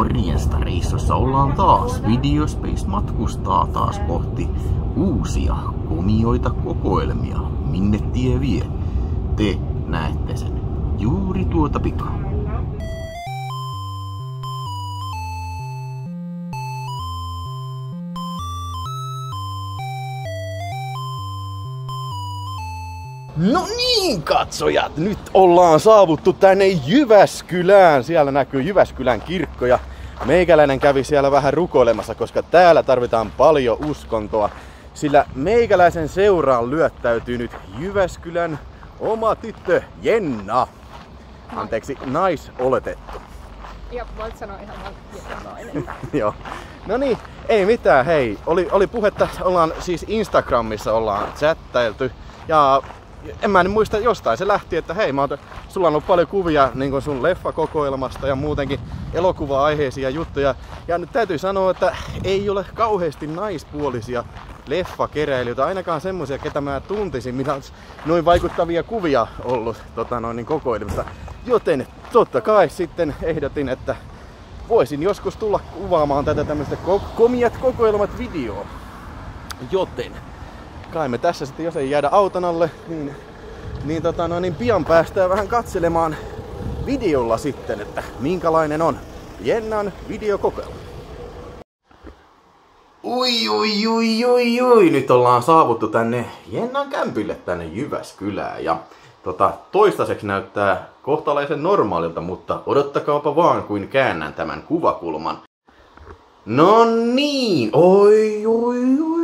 Morjesta reissussa ollaan taas. Videospace matkustaa taas kohti uusia komioita kokoelmia. Minne tie vie? Te näette sen juuri tuota pikaa. No niin, katsojat! Nyt ollaan saavuttu tänne Jyväskylään. Siellä näkyy Jyväskylän kirkko ja meikäläinen kävi siellä vähän rukoilemassa, koska täällä tarvitaan paljon uskontoa. Sillä meikäläisen seuraan lyöttäytyy nyt Jyväskylän oma tyttö Jenna. Anteeksi, naisoletettu. Ja voit sanoa ihan vaan. Joo. No niin, ei mitään, hei. Oli, oli puhetta, ollaan siis Instagramissa ollaan chattailtu. Ja en mä nyt muista, jostain se lähti, että hei, mä oon, sulla on ollut paljon kuvia niin sun leffakokoelmasta ja muutenkin elokuva-aiheisia juttuja. Ja nyt täytyy sanoa, että ei ole kauheasti naispuolisia leffakeräilijöitä, ainakaan semmoisia, ketä mä tuntisin, mitä olisi noin vaikuttavia kuvia ollut tota, noin, niin kokoelmasta. Joten totta kai sitten ehdotin, että voisin joskus tulla kuvaamaan tätä tämmöistä ko- komiat kokoelmat videoa. Joten kai me tässä sitten, jos ei jäädä auton alle, niin, niin, tota, no, niin pian päästään vähän katselemaan videolla sitten, että minkälainen on Jennan videokokeilma. Ui, ui, ui, ui, ui, nyt ollaan saavuttu tänne Jennan kämpille tänne Jyväskylään ja tota, toistaiseksi näyttää kohtalaisen normaalilta, mutta odottakaapa vaan kuin käännän tämän kuvakulman. No niin, oi, oi, oi,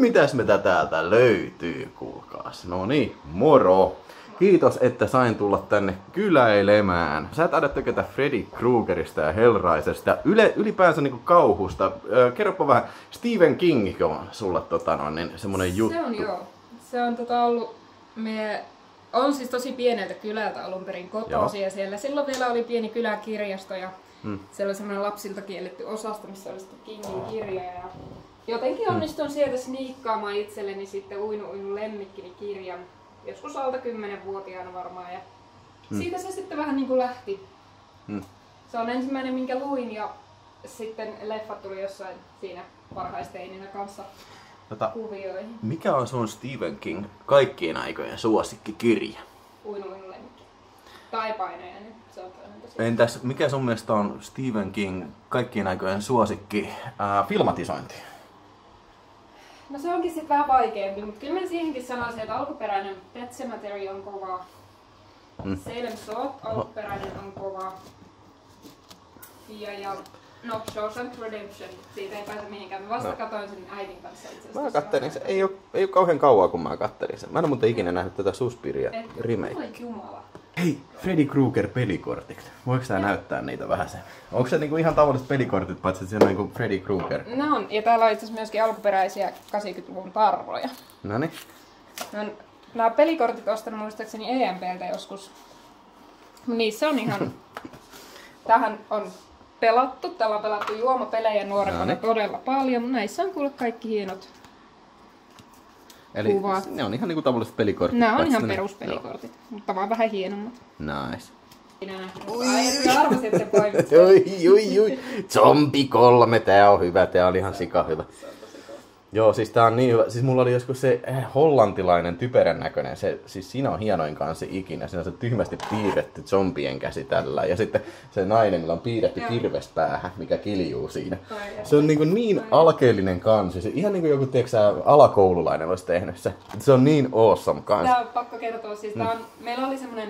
mitäs meitä täältä löytyy, kuulkaas. No niin, moro. Kiitos, että sain tulla tänne kyläilemään. Sä taidat tykätä Freddy Kruegerista ja Hellraisesta, yle, ylipäänsä niinku kauhusta. Öö, kerropa vähän, Stephen King on sulla tota, no, niin, semmonen juttu. Se on joo. Se on tota ollut, me on siis tosi pieneltä kylältä alun perin kotoisin ja siellä silloin vielä oli pieni kyläkirjasto ja hmm. siellä oli semmoinen lapsilta kielletty osasto, missä oli sitten Kingin kirjoja ja jotenkin onnistuin sieltä sniikkaamaan itselleni sitten Uinu Uinu lemmikkini kirjan joskus alta 10-vuotiaana varmaan ja hmm. siitä se sitten vähän niin kuin lähti. Hmm. Se on ensimmäinen minkä luin ja sitten leffat tuli jossain siinä varhaisteininä kanssa Tota, kuvioihin. mikä on sun Stephen King kaikkien aikojen suosikkikirja? Uinu Uinu lemmikki. Tai painajainen, Entäs mikä sun mielestä on Stephen King kaikkien aikojen suosikki ää, filmatisointi? No se onkin sitten vähän vaikeampi, mutta kyllä mä siihenkin sanoisin, että alkuperäinen Pet Sematary on kova. Mm. Salem Slot alkuperäinen on kova. Ja, ja no, Shawshank Redemption, siitä ei pääse mihinkään. Mä vasta No. katoin sen äidin kanssa itse asiassa. Mä kattelin se, ei oo, ei oo kauhean kauan kun mä kattelin sen. Mä en oo muuten ikinä nähnyt tätä Suspiria remake. Voi jumala. Hei, Freddy Krueger pelikortit. Voiko sä näyttää niitä vähän sen? Onko se niinku ihan tavalliset pelikortit, paitsi että siinä on niinku Freddy Krueger? No on, ja täällä on itse asiassa myöskin alkuperäisiä 80-luvun tarroja. Noniin. No, nämä pelikortit ostanut muistaakseni EMPltä joskus. Niissä on ihan... Tähän on pelattu. Täällä on pelattu juomapelejä nuorempana Noniin. todella paljon. Näissä on kuule kaikki hienot. Eli Kuvat. ne on ihan niinku tavalliset pelikortit. Nämä on ihan ne- peruspelikortit, mutta vaan vähän hienommat. Joo. Nice. Ai, kyllä arvasin, että se poimit. Oi, oi, oi. Zombi kolme, tää on hyvä, tää oli ihan sika hyvä. Joo, siis tää on niin hyvä. Siis mulla oli joskus se eh, hollantilainen typerän näköinen, se, siis siinä on hienoin kansi ikinä. Siinä on se tyhmästi piirretty zombien käsi tällä. Ja sitten se nainen, millä on piirretty kirves päähän, mikä kiljuu siinä. Se on niin, niin alkeellinen kansi. Se, ihan niin kuin joku, tiedätkö, sä, alakoululainen olisi tehnyt se. Se on niin awesome kansi. Tää on pakko kertoa, siis tää on, meillä oli semmonen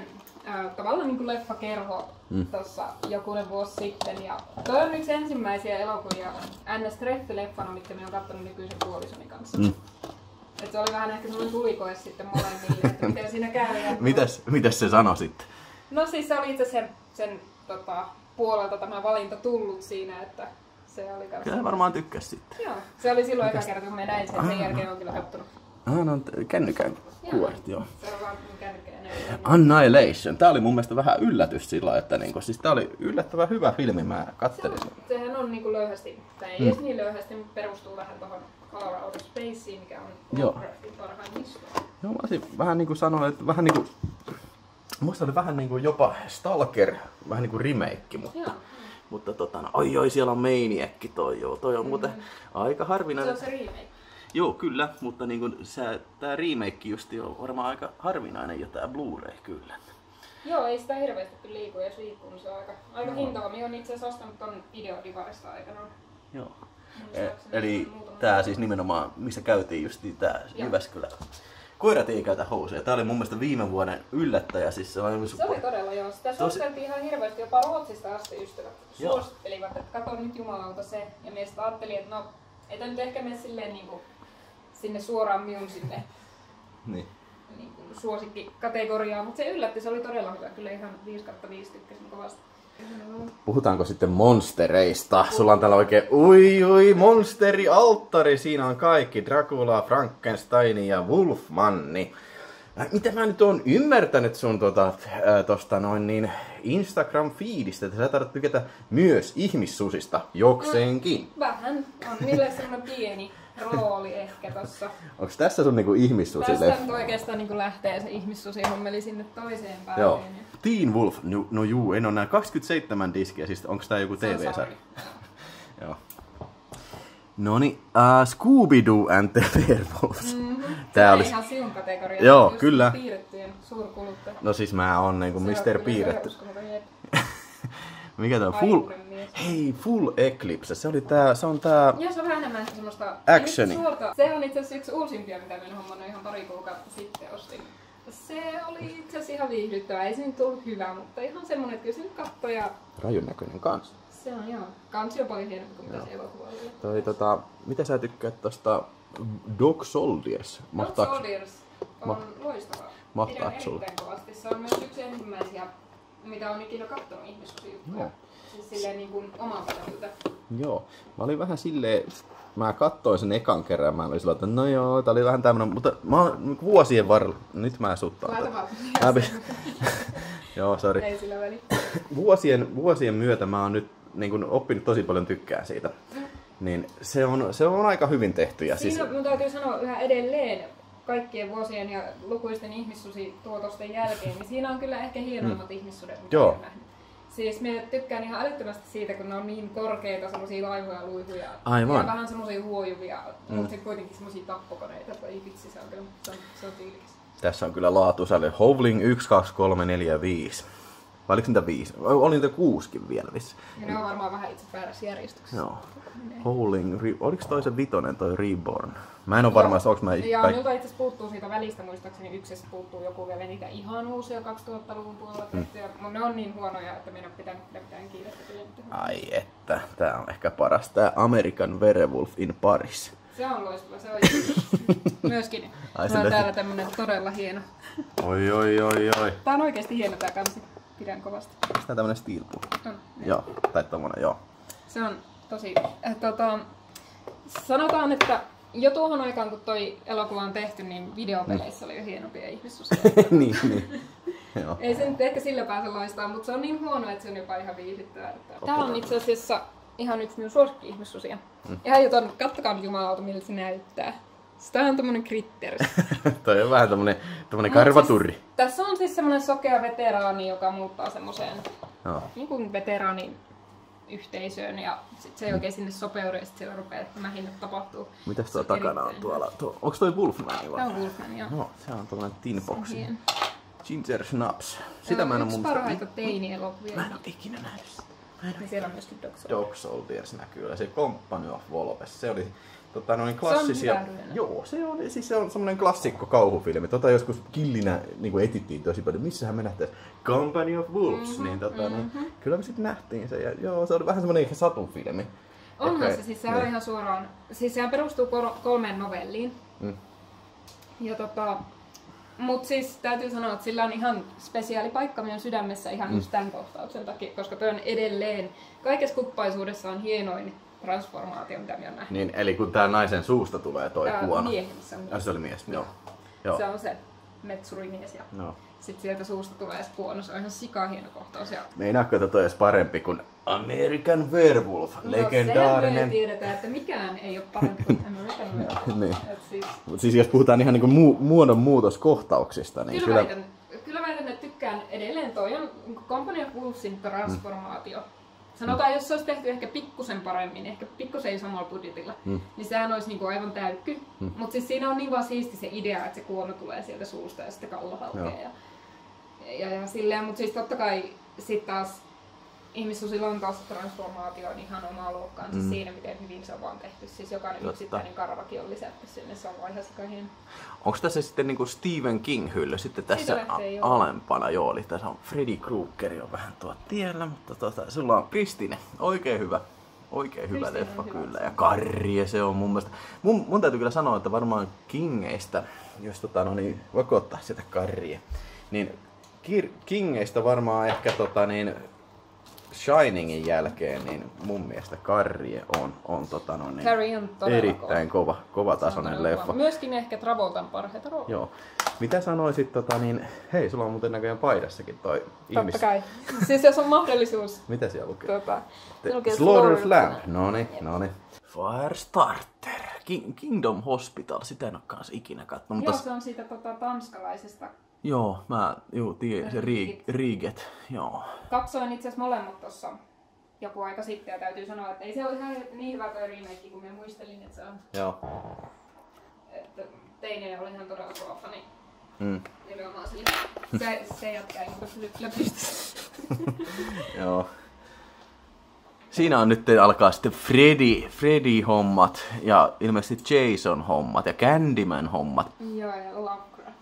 äh, tavallaan niin kuin leffakerho mm. tuossa jokunen vuosi sitten. Ja toi on yksi ensimmäisiä elokuvia ns leffana mitkä me on katsonut nykyisen puolisoni kanssa. Mm. Et se oli vähän ehkä semmoinen tulikoe sitten molemmille, että miten siinä käy. Mitäs, mitäs se sanoi sitten? No siis se oli itse sen, sen tota, puolelta tämä valinta tullut siinä, että se oli kanssa... Kyllä varmaan tykkäs sitten. Joo, se oli silloin eka kerta, kun me näin sen, sen jälkeen on kyllä tottunut. Ah, no, kännykän kuoret, joo. Se on vaan. Annihilation. Tää oli mun mielestä vähän yllätys sillä, että niinku, siis tää oli yllättävän hyvä filmi, mä kattelin sen. Sehän on niinku löyhästi, tai ei edes niin löyhästi, mutta perustuu vähän tuohon Color Outer Spaceen, mikä on Joo. Parhaimmistoa. Joo, mä olisin vähän niinku sanoa, että vähän niinku, musta oli vähän niinku jopa Stalker, vähän niinku remake, mutta Joo. Mutta tota, no, oi oi, siellä on Maniac toi joo. Toi on mm. muuten aika Se harvinainen. on se remake. Joo, kyllä, mutta niin kun sä, tää remake justi on varmaan aika harvinainen jo tää Blu-ray kyllä. Joo, ei sitä hirveästi kyllä liiku, jos liikkuu, niin se on aika, aika hintava. Minä olen itse asiassa ostanut ton videodivarista aikanaan. Joo. E- eli tää siis nimenomaan, missä käytiin just tää Joo. Jyväskylä. Koirat ei käytä housuja. Tää oli mun mielestä viime vuoden yllättäjä. Siis se oli Se oli todella joo. Sitä suositeltiin ihan hirveästi, jopa Ruotsista asti ystävät suosittelivat, että kato nyt jumalauta se. Ja mies ajattelin, että no, ei nyt ehkä mene silleen niinku sinne suoraan minun sinne Niin. niin kuin suosikkikategoriaan, mutta se yllätti, se oli todella hyvä. Kyllä ihan 5 5 tykkäsin kovasti. Puhutaanko sitten monstereista? Sulla on täällä oikein ui ui monsteri-alttari. Siinä on kaikki. Dracula, Frankenstein ja Wolfmanni. Äh, Mitä mä nyt oon ymmärtänyt sun tota, ää, tosta noin niin Instagram-fiidistä, että sä tarvitset tykätä myös ihmissusista jokseenkin. Vähän on niille semmoinen pieni rooli ehkä tossa. Onko tässä sun niinku ihmissusille? Tästä nyt oikeastaan niin lähtee se ihmissusihommeli sinne toiseen päälle. Joo. Teen Wolf, no, no juu, en oo nää 27 diskiä, siis onko tää joku TV-sarja? sarja. Joo. Noni, uh, Scooby-Doo and the Werewolves. Mm-hmm. Tää olisi... ihan sinun kategoria. Joo, kyllä. Piirrettyjen suurkuluttaja. No siis mä oon niinku Mr. kyllä Piirretty. Mikä tää on? Full... Hei, Full Eclipse. Se oli tää, se on tää... Joo, se on vähän enemmän semmoista... Actioni. Suorta. Se on itse asiassa yksi uusimpia, mitä minä hommannut ihan pari kuukautta sitten ostin. Se oli itse asiassa ihan viihdyttävää. Ei se nyt ollut hyvä, mutta ihan semmonen, että kyllä se nyt kattoi ja Rajun näköinen kans. se on joo. Kansi on paljon hienompi kuin mitä se elokuva oli. Toi tota, mitä sä tykkäät tosta Dog Soldiers? Dog Mahtaaks... Soldiers on loistava. mahtaako Pidän sulle? erittäin kovasti. Se on myös yksi ensimmäisiä, mitä on ikinä katsonut ihmissusijuttuja. Joo. Siis silleen niin kuin omalta. Joo. Mä olin vähän silleen, mä kattoin sen ekan kerran, mä olin silleen, että no joo, tää oli vähän tämmönen, mutta mä oon vuosien varrella, nyt mä suttaan. Mä joo, sorry. Ei sillä väliä. Vuosien, vuosien myötä mä oon nyt niin kun, oppinut tosi paljon tykkää siitä. Niin se on, se on aika hyvin tehty. Ja siis, Siinä mun täytyy sanoa yhä edelleen kaikkien vuosien ja lukuisten ihmissusituotosten jälkeen, niin siinä on kyllä ehkä hienoimmat ihmissudet, mitä Joo. nähnyt. Siis me tykkään ihan älyttömästi siitä, kun ne on niin korkeita, semmosia laihoja luihuja. Aivan. Ja vähän semmosia huojuvia, mm. mutta sitten kuitenkin semmosia tappokoneita, että ei vitsi, se on kyllä, se on, se on tyylikäs. tässä on kyllä laatusalle. Hovling 1, 2, 3, 4, 5. Vai oliko niitä viisi? Oli niitä kuuskin vielä vissi. Ja ne on varmaan vähän itse väärässä järjestyksessä. Joo. Howling, Re- oliko toi se vitonen toi Reborn? Mä en oo varma, onko mä... Ja kaik- minulta itse puuttuu siitä välistä, muistaakseni yksessä puuttuu joku vielä niitä ihan uusia 2000-luvun puolella tehtyjä, mutta ne on niin huonoja, että minä pitää kyllä mitään kiirettä. Ai että, tää on ehkä paras. Tää American Werewolf in Paris. Se on loistava, se on myöskin. Ai, on täällä tämmönen todella hieno. Oi oi oi oi. Tää on oikeesti hieno tää kansi. Pidän kovasti. Tää tämmönen steelbook? On. Joo, tai tommonen joo. Se on tosi... Äh, tota, sanotaan, että jo tuohon aikaan, kun toi elokuva on tehty, niin videopeleissä oli jo hienompia ihmissusia. niin, niin. Joo. Ei se nyt ehkä sillä pääse loistaa, mutta se on niin huono, että se on jopa ihan viihdyttävää. Tää on itse asiassa ihan yksi minun suosikki ihmissusia. Mm. Ihan jotain, kattokaa nyt jumalauta, miltä se näyttää. Sitä on tämmönen kritters. toi on vähän tommonen, tommonen karvaturri. Siis, tässä on siis semmonen sokea veteraani, joka muuttaa semmoiseen Joo. niin kuin veteraani yhteisöön ja sit se ei oikein sinne sopeudu ja sit siellä rupeaa mähinnät tapahtuu. Mitäs tuo takana on tuolla? Tuo, onks toi Wolfman Tää on Wolfman, joo. Joo, se on tommonen tin box. Hieno. Ginger Snaps. Sitä mä en oo yksi mun parhaita teinielokuvia. Mä en oo ikinä nähnyt sitä. Ja siellä on myöskin Dog Soldiers. Dog Soldiers näkyy ja se Company of Wolves. Se oli tota, noin klassisia... hyvä ryönä. Joo, se on, siis se on semmonen klassikko kauhufilmi. Tota joskus killinä niin kuin etittiin tosi paljon. Missähän me nähtäis Company of Wolves. Mm-hmm, niin, tota, mm-hmm. niin, kyllä me sitten nähtiin se. Ja, joo, se oli vähän semmonen ehkä satufilmi. Onhan Ehkä- se, siis sehän niin. on ihan suoraan, siis sehän perustuu kolmeen novelliin. Mm. Ja tota, mut siis täytyy sanoa, että sillä on ihan spesiaali paikka minun sydämessä ihan Mm. just tämän kohtauksen takia, koska toi on edelleen kaikessa kuppaisuudessaan hienoin transformaatio, mitä minä nähnyt. Niin, eli kun tää naisen suusta tulee toi Tää kuono. miehessä on Ai, se oli mies, joo. joo. Se on se metsurimies ja No. sitten sieltä suusta tulee se kuono. Se on ihan sika hieno kohtaus. Ja Meinaatko, että toi olisi parempi kuin American Werewolf, No, sehän me legendaarinen. tiedetään, että mikään ei ole parempi kuin American Werewolf. Niin. Et siis, Mut siis jos puhutaan ihan niinku mu- muodonmuutoskohtauksista, niin kyllä, kyllä... Väitän, kyllä väitän, että tykkään edelleen toi on niinku Company of Wolvesin transformaatio. Sanotaan, jos se olisi tehty ehkä pikkusen paremmin, ehkä pikkusen isommalla budjetilla, Mm. niin sehän olisi niinku aivan täykky. Mm. Mutta siis siinä on niin vaan siisti se idea, että se kuono tulee sieltä suusta ja sitten kallo halkeaa. Ja, ja, ja silleen, mutta siis totta kai sitten taas ihmissusi Lontoossa transformaatio on ihan oma luokkaansa Mm. siinä, miten hyvin se on vaan tehty. Siis jokainen Totta. yksittäinen karvakin on lisätty sinne, se on vaan ihan. Onko tässä sitten niinku Stephen King-hylly sitten tässä a- alempana? Joo, eli tässä on Freddy Krueger on vähän tuo tiellä, mutta tota, sulla on Kristine. Oikein hyvä. Oikein hyvä Kristine leffa hyvä. kyllä. Ja Karrie se on mun mielestä. Mun, mun täytyy kyllä sanoa, että varmaan Kingeistä, jos tota, no niin, voiko ottaa sitä Karrie, niin Kingeistä varmaan ehkä tota, niin, Shiningin jälkeen, niin mun mielestä Karrie on, on tota, no, niin, Carrie on erittäin kova, kova tasoinen leffa. kova. Myöskin ehkä Travoltan parhaita rooleja. Joo. Mitä sanoisit, tota, niin, hei, sulla on muuten näköjään paidassakin toi ihmis... Totta kai. siis jos on mahdollisuus. Mitä siellä lukee? Tota, lukee Lamb. Lamb. No niin, no niin. Firestarter. King, Kingdom Hospital, sitä en ole kanssa ikinä katsonut. Joo, Mutta... se on siitä tota, tanskalaisesta. Joo, mä juu, tiedän, se Rieg, Riget. Joo. Katsoin itse asiassa molemmat tuossa joku aika sitten ja täytyy sanoa, että ei se ole ihan niin hyvä toi remake kuin mä muistelin, että se on. Joo. Että teinen oli ihan todella kova fani. Mm. Nimenomaan sille. Se, se jätkä ei läpistä. Joo. Siinä on nyt alkaa sitten Freddy, Freddy-hommat ja ilmeisesti Jason-hommat ja Candyman-hommat. Joo, ja Lovecraft.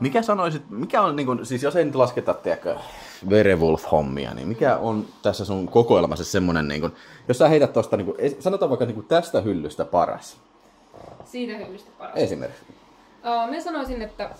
Mikä sanoisit, mikä on, niin kun, siis jos ei nyt lasketa, tiedäkö, Werewolf-hommia, niin mikä on tässä sun kokoelmassa semmonen, niin kun, jos sä heität tosta, niin kun, sanotaan vaikka niin kun tästä hyllystä paras, Siitä hyllystä paras. esimerkiksi. Uh, mä sanoisin, että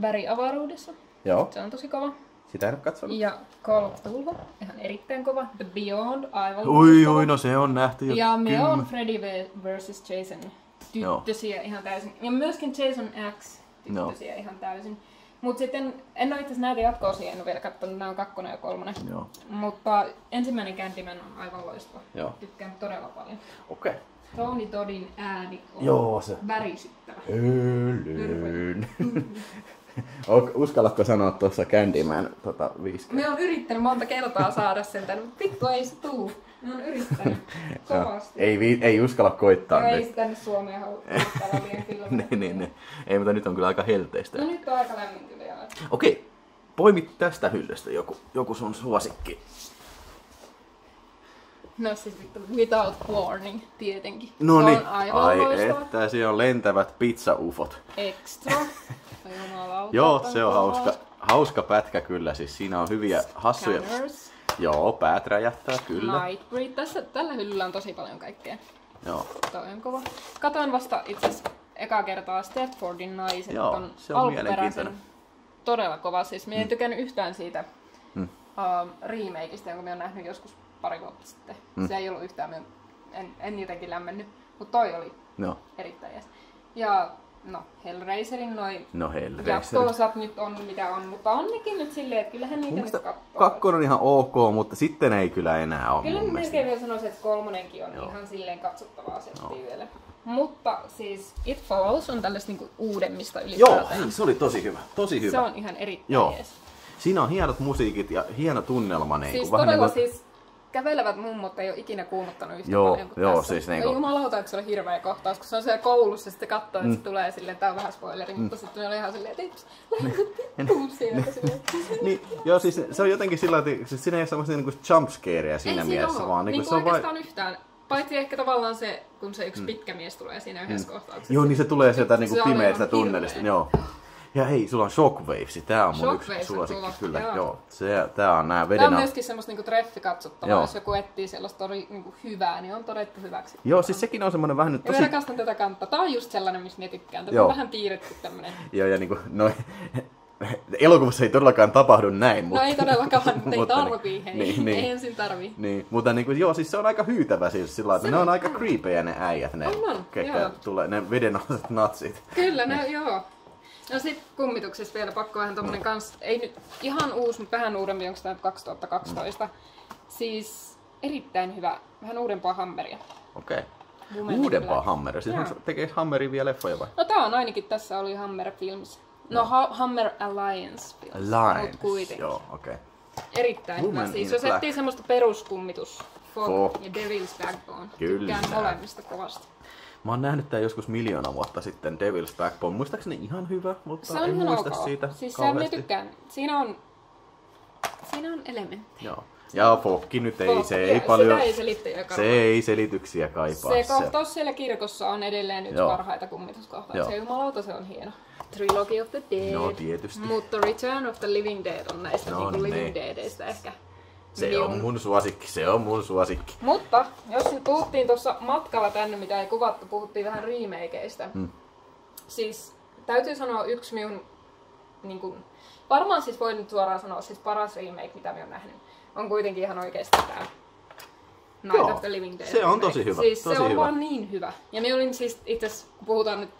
Väri avaruudessa. Joo, Se on tosi kova. Sitä en ole katsonut. Ja Call of Cthulhu, ihan erittäin kova. The Beyond, aivan Ui, ui, no se on nähty jo Ja me on Freddy vs. Jason tyttösiä ihan täysin. Ja myöskin Jason X tyttösiä ihan täysin. Mutta sitten en ole itse asiassa näitä jatko-osia, en ole vielä katsonut, nämä on kakkonen ja kolmonen. Joo, Mutta ensimmäinen Candyman on aivan loistava. Joo. Tykkään todella paljon. okei. Okay. Tony Toddin ääni on Joo, se. värisyttävä. Hölyn. Uskallatko sanoa tuossa Candyman tota, viisi Me on yrittänyt monta kertaa saada sen tänne, mutta vittu ei se tuu. Me on yrittänyt kovasti. ei, vi- ei uskalla koittaa Joo, ei nyt. se tänne Suomeen halua kyllä. niin, niin, niin. Ei, mutta nyt on kyllä aika helteistä. No nyt on aika lämmin kyllä. joo. Okei, poimi tästä hyllystä joku, joku sun suosikki. No siis vittu, without warning, tietenkin. No se niin, on aivan ai loistava. että siellä on lentävät pizza-ufot. Extra. Jumalauta, Joo, se on hauska, hauska pätkä kyllä, siis siinä on hyviä hassuja. Scanners, Joo, päät räjähtää kyllä. Nightbreed. Tässä, tällä hyllyllä on tosi paljon kaikkea. Joo, Toi on kova. Katoin vasta itse asiassa kertaa Stepfordin naiset. Joo, ton se on mielenkiintoinen. Todella kova. Siis minä en tykännyt yhtään siitä Mm. uh, remakeista, jonka minä olen nähnyt joskus pari vuotta sitten. Mm. Se ei ollut yhtään, minä en, en jotenkin lämmennyt. Mutta toi oli joo. erittäin jees. Ja no, Hellraiserin noin No Hellraiser. jatko-osat nyt on mitä on, mutta on nekin nyt silleen, että kyllähän niitä Mun nyt mielestä katsoo. kakkonen on ihan ok, mutta sitten ei kyllä enää ole Kyllä mielestä. melkein vielä sanoisin, että kolmonenkin on Joo. ihan silleen katsottavaa settiä Joo. vielä. Mutta siis It Follows on tällaista niinku uudemmista Joo, ylipäätään. hei, se oli tosi hyvä. Tosi hyvä. Se on ihan erittäin Joo. jees. Siinä on hienot musiikit ja hieno tunnelma. Niin Siis kuin, todella niin kuin, siis kävelevät mummot ei ole ikinä kuumottanut yhtä Joo, paljon kuin joo, tässä. siis niinku- Ja jumalauta, että se oli hirveä kohtaus, kun se on siellä koulussa ja sitten katsoo, että Mm. se tulee silleen, tää on vähän spoileri, mutta sitten oli ihan silleen, että lähde sieltä silleen. niin, joo, siis se on jotenkin sillä tavalla, että siis siinä ei ole semmoista niin jumpscareja siinä ei mielessä, siinä vaan niin niin kuin se on oikeastaan yhtään. Paitsi ehkä tavallaan se, kun se yksi pitkä mies tulee siinä yhdessä kohtauksessa. Joo, niin se tulee sieltä niinku pimeästä tunnelista. Joo. Ja hei, sulla on Shockwaves, tää on mun yksi suosikki kova, kyllä. Joo. joo. Se, tää on nää Tämä veden on myöskin semmoista niinku treffi katsottavaa, Joo. jos joku etsii sellaista tori, niinku hyvää, niin on todettu hyväksi. Joo, siis sekin on semmonen vähän nyt Ja mä tosi... rakastan tätä kantaa. Tää on just sellainen, mistä mä tykkään. Tämä Joo. on vähän piirretty tämmönen. Joo, ja niinku, no, elokuvassa ei todellakaan tapahdu näin, No mutta... ei todellakaan, mutta ei mutta tarvii, hei. Niin, niin. Ei ensin tarvii. Niin, mutta niinku, joo, siis se on aika hyytävä siis sillä että Se ne on on, aika creepyjä ne äijät, ne, On, on, tulee, ne vedenalaiset natsit. Kyllä, ne, Niin. joo. No sit kummituksesta vielä pakko vähän tommonen kans, ei nyt ihan uusi, mutta vähän uudempi, onko tämä 2012. Siis erittäin hyvä, vähän uudempaa Hammeria. Okei. Woman Uudempaa. Hammeria, siis tekee Hammeri vielä leffoja vai? No tää on ainakin, tässä oli Hammer Films. No, ha- Hammer Alliance Films. Alliance, Mut kuitenkin. joo, okei. Erittäin Woman hyvä. Siis jos etsii semmoista peruskummitus Fog, Fog. ja Devil's Backbone. Kyllä. Tykkään molemmista kovasti. Mä oon nähnyt tää joskus miljoona vuotta sitten, Devil's Backbone. Muistaakseni ihan hyvä, mutta Se on en muista ok. siitä Siis sehän mä tykkään. Siinä on, siinä on elementti. Joo. Ja Fokki nyt ei, Fog, se ei paljon, ei se ei selityksiä kaipaa. Se kohtaus siellä kirkossa on edelleen yksi Joo. parhaita kummituskohtauksia. Joo. Jumalauta, se on hieno. Trilogy of the Dead. No, tietysti. Mutta Return of the Living Dead on näistä No, niinku Living ne. Deadeistä ehkä. Se on mun suosikki, se on mun suosikki. Mutta jos nyt puhuttiin tuossa matkalla tänne, mitä ei kuvattu, puhuttiin vähän remakeista. Mm. Siis täytyy sanoa yksi minun, niin kuin, varmaan siis voin nyt suoraan sanoa, siis paras remake, mitä minä olen nähnyt, on kuitenkin ihan oikeasti tämä Night Joo, of the Living Dead. se on tosi hyvä, Siis tosi se on hyvä. vaan niin hyvä. Ja minä olin siis itse asiassa, kun puhutaan nyt,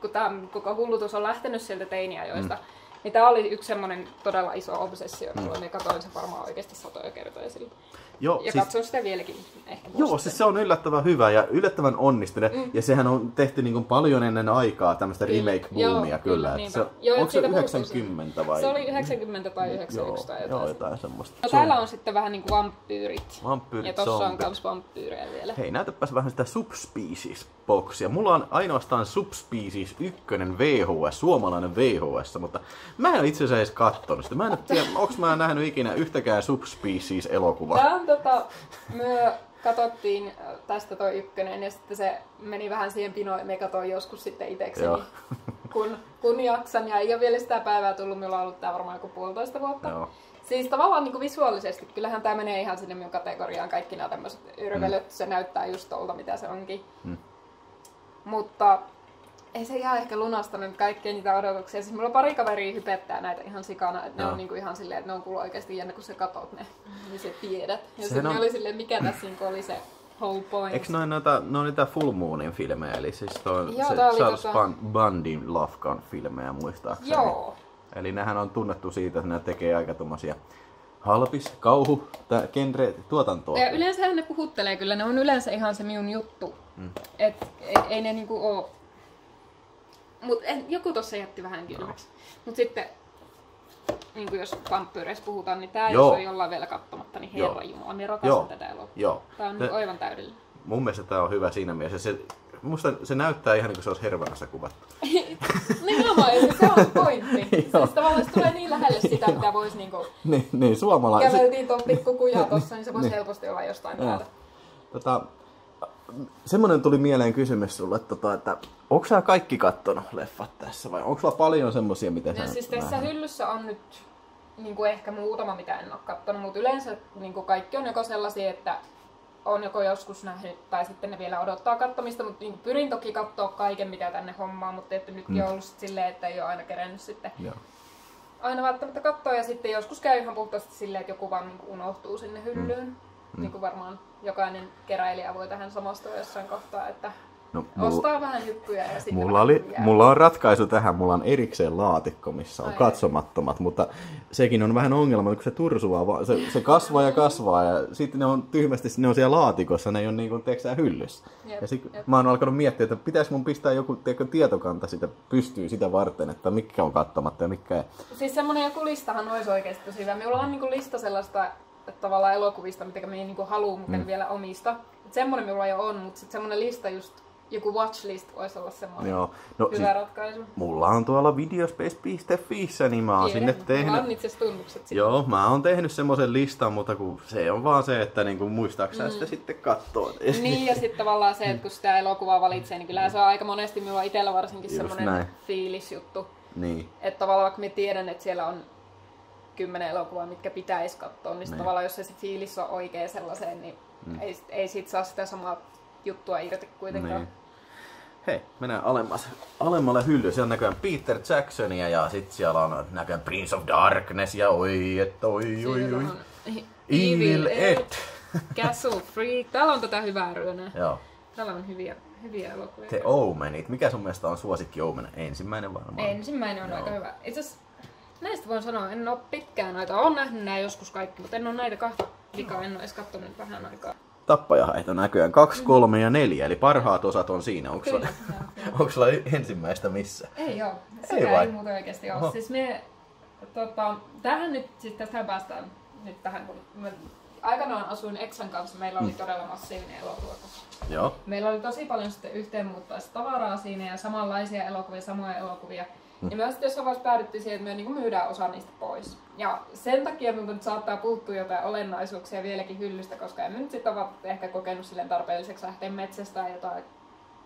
kun tämä koko hullutus on lähtenyt sieltä teiniajoista, mm. Niin tämä oli yksi semmoinen todella iso obsessio, mm. ja katsoin sen varmaan oikeasti satoja kertoja sillä. Joo, Ja siis, katson sitä vieläkin ehkä joo, siis se on yllättävän hyvä ja yllättävän onnistunut. Mm. Ja sehän on tehty niin kuin paljon ennen aikaa tämmöistä Kyllä. remake-boomia Joo, kyllä. kyllä, että se. Joo, onko se siitä puhuttiin 90 vai? Se oli 90 tai 91 joo, tai joo, jotain. jotain semmoista. No, täällä on sitten vähän niinku vampyyrit. Vampyyrit, Ja tossa on kans vampyyrejä vielä. Hei, näytäpäs vähän sitä Subspecies-boksia. Mulla on ainoastaan Subspecies 1 VHS, suomalainen VHS, mutta mä en itse asiassa edes kattonut sitä. Mä en tiedä, onks mä nähnyt ikinä yhtäkään Subspecies-elokuvaa. Tää on tota, me katsottiin äh, tästä toi ykkönen ja sitten se meni vähän siihen pinoon ja me katsoin joskus sitten itekseni. Joo. kun, kun jaksan ja ei ole vielä sitä päivää tullut, minulla on ollut tää varmaan joku puolitoista vuotta. Joo. Siis tavallaan niin visuaalisesti, kyllähän tämä menee ihan sinne minun kategoriaan, kaikki nämä tämmöiset yrvelöt, se näyttää just tolta, mitä se onkin. Mm. Mutta ei se ihan ehkä lunastanut kaikkia niitä odotuksia. Siis mulla pari kaveria hypettää näitä ihan sikana, että ne Joo. on niinku ihan silleen, että ne on kuullut oikeasti jännä, kun sä katot ne, niin sä tiedät. Ja sitten on- oli silleen, mikä tässä niinku oli se whole point. Eikö noin noita, ne on niitä Full Moonin filmejä, eli siis toi, Joo, se Charles tota- Bun- Bundin Love Gun filmejä muistaakseni. Joo. Eli nehän on tunnettu siitä, että ne tekee aika tommosia halpis, kauhu, tää genre tuotantoa. Ja yleensä ne puhuttelee kyllä, ne on yleensä ihan se minun juttu. Mm. Et ei, ei ne niinku oo... Mut en, joku tossa jätti vähän kylmäksi. Mut sitten, niinku jos vampyyreistä puhutaan, niin tää Joo. jos on jollain vielä katsomatta, niin Joo. herra jumala, me rakastan Joo. tätä elokuvaa. Joo. Tää on Se- niinku aivan täydellinen. Mun mielestä tää on hyvä siinä mielessä. Se, musta se näyttää ihan niin kuin se olisi hervanassa kuvattu. Nimenomaan, ja se on pointti. Siis tavallaan se tulee niin lähelle sitä, mitä voisi niinku... niin, niin suomalainen. Käveltiin tuon pikkukuja tossa, niin se voisi Niin. helposti olla jostain täältä. Tota, semmonen tuli mieleen kysymys sulle, tota, että onko sä kaikki kattonut leffat tässä vai onko sulla paljon semmosia, mitä No sä siis nyt tässä nähnyt? hyllyssä on nyt niin kuin ehkä muutama, mitä en ole katsonut, mutta yleensä niin kuin kaikki on joko sellaisia, että on joko joskus nähnyt, tai sitten ne vielä odottaa kattomista, mutta niin pyrin toki katsoa kaiken, mitä tänne hommaan, mutta että nytkin Mm. on ollut silleen, että ei ole aina kerennyt sitten Joo. aina välttämättä katsoa, ja sitten joskus käy ihan puhtaasti silleen, että joku vaan niin unohtuu sinne hyllyyn. Mm. Niin kuin varmaan jokainen keräilijä voi tähän samastua jossain kohtaa, että No, mulla... ostaa vähän hyppyjä ja sitten mulla, oli, jää. mulla on ratkaisu tähän. Mulla on erikseen laatikko, missä on Ai. katsomattomat, mutta sekin on vähän ongelma, kun se tursuaa, vaan se, se kasvaa ja kasvaa ja sitten ne on tyhmästi, ne on siellä laatikossa, ne ei ole niin kuin, tiedätkö, sä, hyllyssä. Jep, ja sit, jep. mä oon alkanut miettiä, että pitäisi mun pistää joku tiedätkö, tietokanta sitä pystyy sitä varten, että mikä on kattomatta ja mikä ei. Siis semmonen joku listahan olisi oikeasti tosi hyvä. Minulla on niinku lista sellaista tavallaan elokuvista, mitä minä niinku haluan, mutta en vielä omista. Et semmonen minulla jo on, mutta sitten semmonen lista just, joku watchlist voisi olla semmoinen Joo. No, hyvä siis, ratkaisu. mulla on tuolla videospace.fissä, niin mä oon sinne tehnyt. On itse tunnukset sinne. Joo, mä oon tehnyt semmoisen listan, mutta kun se on vaan se, että niinku muistaaksä mm. sitä sitten kattoo. Niin, ja sitten tavallaan se, että kun sitä elokuvaa valitsee, niin kyllähän se on aika monesti minulla itsellä varsinkin Just semmoinen näin. fiilisjuttu. niin. Että tavallaan vaikka me tiedän, että siellä on kymmenen elokuvaa, mitkä pitäisi katsoa, niin, Niin. tavallaan jos se fiilis on oikea sellaiseen, niin mm. ei, ei siitä saa sitä samaa juttua irti kuitenkaan. Niin. Hei, mennään alemmas, alemmalle hyllyyn. Siellä on näköjään Peter Jacksonia ja sit siellä on näköjään Prince of Darkness ja oi, että oi, oi, oi. Evil Ed. Castle Freak. Täällä on tätä hyvää ryönää. Joo. Täällä on hyviä, hyviä elokuvia. The Omenit. Mikä sun mielestä on suosikki Omen? Ensimmäinen varmaan. Ensimmäinen on Joo. aika hyvä. Itse asiassa näistä voin sanoa, en ole pitkään aikaa. Olen nähnyt nämä joskus kaikki, mutta en ole näitä kahta vikaa, en ole edes katsonut vähän aikaa. Tappajahaita näköjään. Kaksi, kolme ja neljä, eli parhaat osat on siinä. Onko sulla, joo, joo. onko sulla ensimmäistä missä? Ei oo. Ei Sitä vai? ei muuten oikeasti ole. Oho. Siis me, tota, tähän nyt, siis tästä päästään nyt tähän, kun me aikanaan asuin Exan kanssa, meillä oli mm. todella massiivinen elokuva. Joo. Meillä oli tosi paljon sitten yhteenmuuttaista tavaraa siinä ja samanlaisia elokuvia, samoja elokuvia. Ja me sitten jossain vaiheessa päädyttiin siihen, että me niin myydään osa niistä pois. Ja sen takia minun nyt saattaa puuttua jotain olennaisuuksia vieläkin hyllystä, koska emme nyt sitten ole ehkä kokenut silleen tarpeelliseksi lähteä metsästä jotain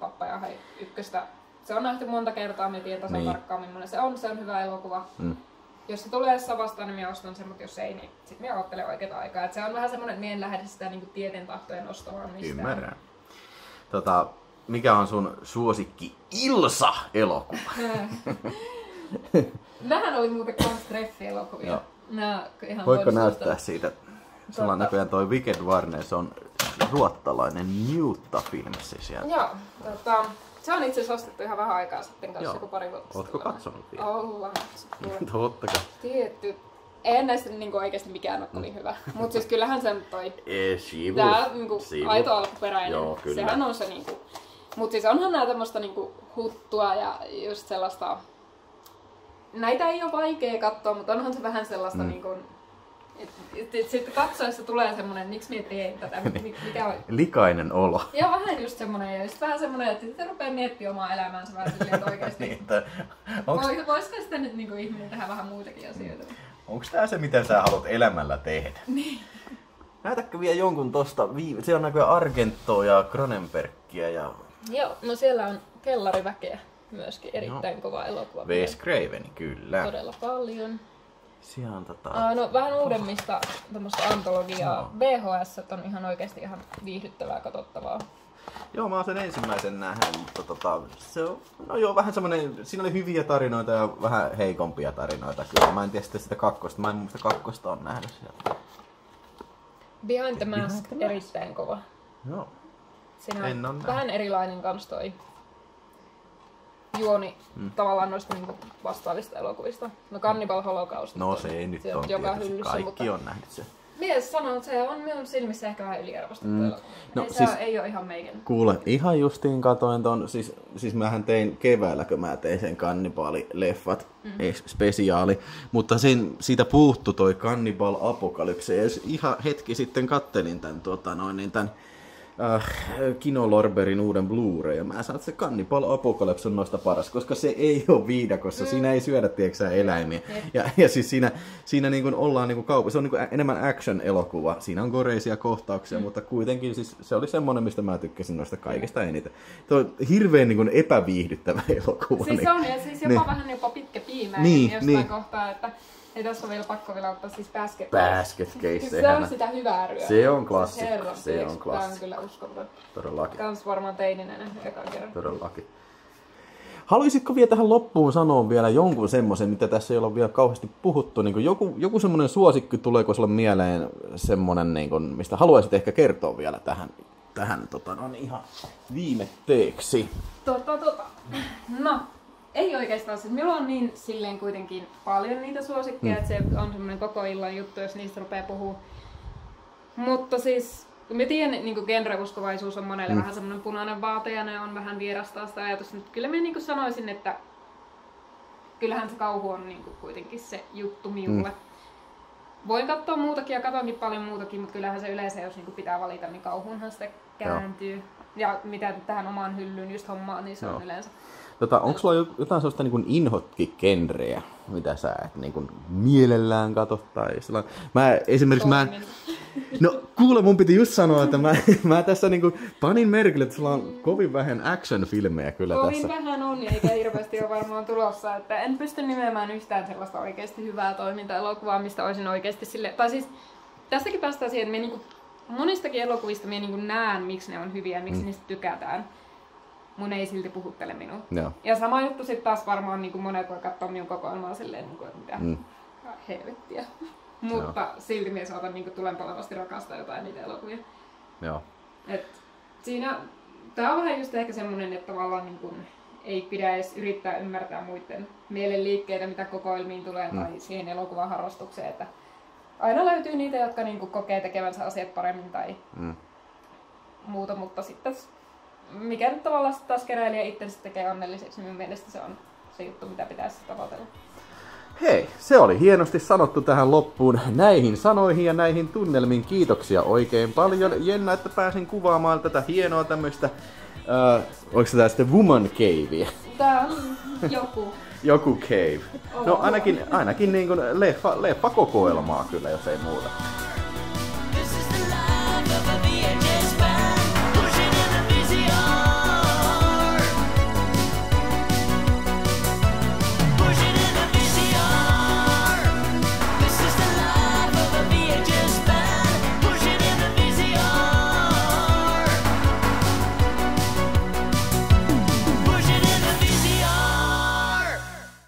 pappaja ykköstä. Se on nähty monta kertaa, me tiedän tasan niin. tarkkaan millainen se on. Se on hyvä elokuva. Mm. Jos se tulee jossain vastaan, niin minä ostan sen, mutta jos ei, niin sitten minä ottelen oikeaa aikaa. Et se on vähän semmoinen, että minä en lähde sitä niin tieten tahtojen ostamaan mistään. Ymmärrän. Tota, mikä on sun suosikki Ilsa-elokuva? Nähän oli muuten kans treffielokuvia. ihan Voitko näyttää siitä? Sulla on näköjään toi Wicked Warner, se on ruottalainen Newta filmissi siellä. Joo, tota, se on itse asiassa ostettu ihan vähän aikaa sitten kanssa, joku pari vuotta Ootko katsonut vielä? Ollaan Totta kai. Tietty. En näistä niin oikeasti mikään ole kovin hyvä. Mutta siis kyllähän se toi... E, sivu. Tää niinku, aito alkuperäinen. Joo, kyllä. Sehän on se niinku... Mutta siis onhan nää tämmöstä niinku huttua ja just sellaista... Näitä ei ole vaikea katsoa, mutta onhan se vähän sellaista mm. niinku sitten katsoessa tulee semmoinen, miksi minä teen tätä, mikä on... Likainen olo. Ja vähän just semmoinen, ja sitten vähän semmoinen, että sitten rupeaa miettimään omaa elämäänsä vähän silleen, että oikeasti... niin, että, onks... Voisiko sitä nyt niin kuin ihminen tehdä vähän muitakin asioita? Onko tämä se, mitä sä haluat elämällä tehdä? Niin. Näytäkö vielä jonkun tosta, viime... siellä on näköjään Argentoa ja Cronenbergia ja... Joo, no siellä on kellariväkeä myöskin, erittäin no. kova elokuva. Wes Craven, kyllä. Todella paljon. Siellä on tota... Uh, no vähän uudemmista tämmöistä antologiaa. No. VHS on ihan oikeasti ihan viihdyttävää katsottavaa. Joo, mä oon sen ensimmäisen nähnyt, mutta tota, se on, no joo, vähän semmonen, siinä oli hyviä tarinoita ja vähän heikompia tarinoita kyllä. Mä en tiedä sitä, sitä kakkosta, mä en muista kakkosta on nähnyt sieltä. Behind the Mask, Behind the Mask. erittäin kova. Joo. Siinä on, on vähän nähnyt. erilainen kans toi juoni mm. tavallaan noista niinku vastaavista elokuvista. No Cannibal Holocaust. No se ei nyt on joka hyllyssä, Kaikki mutta... on nähnyt se. Mies sanoo, että se on minun silmissä ehkä vähän yliarvostettu mm. No, ei, siis, se ei ole ihan meikän. Kuule, ihan justiin katoin ton, siis, siis mähän tein keväällä, kun mä tein sen kannibaalileffat, mm. spesiaali, mutta sen, siitä puuttu toi Cannibal Apocalypse, ja ihan hetki sitten kattelin tämän, tuota, noin, niin tämän äh, Kino Lorberin uuden Blu-ray, ja mä sanon, että se Cannibal Apocalypse on noista paras, koska se ei ole viidakossa, mm. siinä ei syödä, tiedätkö eläimiä. Mm. Ja, ja siis siinä, siinä niin kuin ollaan niin kuin kaupassa, se on niin kuin enemmän action-elokuva, siinä on koreisia kohtauksia, mm. mutta kuitenkin siis se oli semmoinen, mistä mä tykkäsin noista kaikista eniten. Tuo on hirveän niin kuin epäviihdyttävä elokuva. Siis niin. on, ja siis jopa niin. vähän jopa pitkä piimäinen niin, jostain niin. kohtaa, että ei tässä on vielä pakko vielä ottaa siis basket Basket case. Se on sitä hyvää ryöä. Se on klassikko. Herra, se on klassikko. Tämä on kyllä uskomaton. Todellakin. Kans varmaan teininen ekan kerran. Todellakin. Haluaisitko vielä tähän loppuun sanoa vielä jonkun semmoisen, mitä tässä ei ole vielä kauheasti puhuttu? Niin joku, joku semmoinen suosikki, tuleeko sulle mieleen semmoinen, niin kuin, mistä haluaisit ehkä kertoa vielä tähän, tähän tota, no niin ihan viimetteeksi? Tota, tota. No, ei oikeastaan. Siis minulla on niin silleen kuitenkin paljon niitä suosikkeja, mm. että se on semmoinen koko illan juttu, jos niistä rupeaa puhua. Mutta siis, mä tiedän, niin genreuskovaisuus on monelle mm. vähän semmoinen punainen vaate ja ne on vähän vierastaa sitä ajatusta. Mutta kyllä mä niin sanoisin, että kyllähän se kauhu on niin kuitenkin se juttu minulle. Mm. Voin katsoa muutakin ja katsonkin paljon muutakin, mutta kyllähän se yleensä, jos niin pitää valita, niin kauhuunhan sitä kääntyy. Joo. Ja mitä tähän omaan hyllyyn just hommaan, niin se Joo. on yleensä Tota, onko sulla jotain sellaista niin inhotki-genreä, mitä sä et niin kuin mielellään katot? Tai sellainen? Mä esimerkiksi mä. No kuule, mun piti just sanoa, että mä, mä tässä niin kuin panin merkille, että sulla on kovin vähän action-filmejä kyllä kovin tässä. Kovin vähän on, eikä hirveästi ole varmaan tulossa. Että en pysty nimeämään yhtään sellaista oikeasti hyvää toiminta-elokuvaa, mistä olisin oikeasti sille... Tai siis tästäkin päästään siihen, että me niin kuin, monistakin elokuvista me niin näen, miksi ne on hyviä, miksi mm. niistä tykätään mun ei silti puhuttele minua. Joo. Ja sama juttu sitten taas varmaan niin kuin monet voi katsoa minun kokoelmaa silleen, niin kuin, että mitä mm. helvettiä. Mutta Joo. silti mies saatan niin tulenpalavasti rakastaa jotain niitä elokuvia. Joo. Et siinä, tää on vähän just ehkä semmonen, että tavallaan niin kuin, ei pidä edes yrittää ymmärtää muiden mielenliikkeitä, mitä kokoelmiin tulee, mm. tai siihen elokuvan harrastukseen, että aina löytyy niitä, jotka niin kuin, kokee tekevänsä asiat paremmin tai mm. muuta, mutta sitten mikä nyt tavallaan taas keräilijä itsensä tekee onnelliseksi, niin mielestä se on se juttu, mitä pitäisi tavoitella. Hei, se oli hienosti sanottu tähän loppuun. Näihin sanoihin ja näihin tunnelmiin kiitoksia oikein paljon. Jenna, että pääsin kuvaamaan tätä hienoa tämmöistä, äh, onko tämä sitten Woman Cavea? Tää on joku. joku cave. No ainakin, ainakin niin kuin leffa, leffa kokoelmaa kyllä, jos ei muuta.